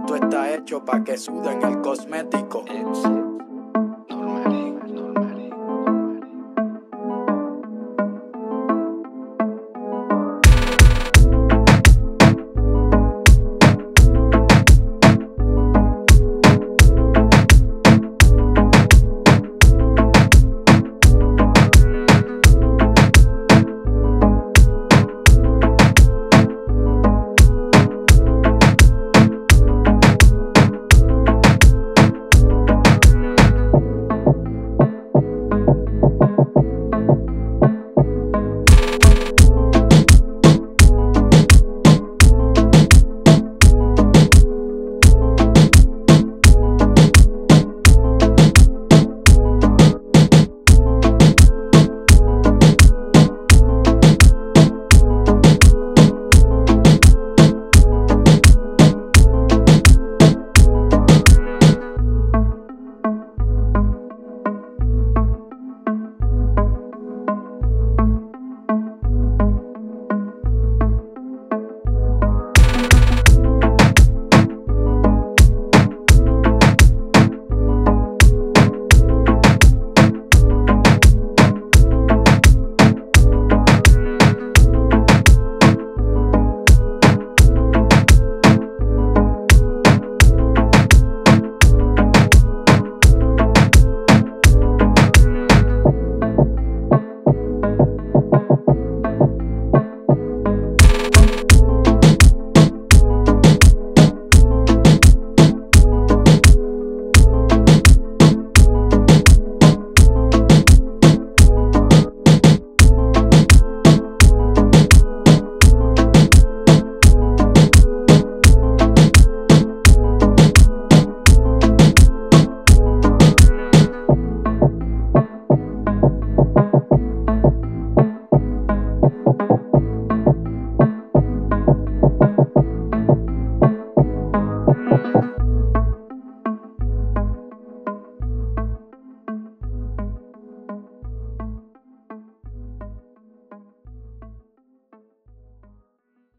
Esto está hecho pa' que suden el cosmético.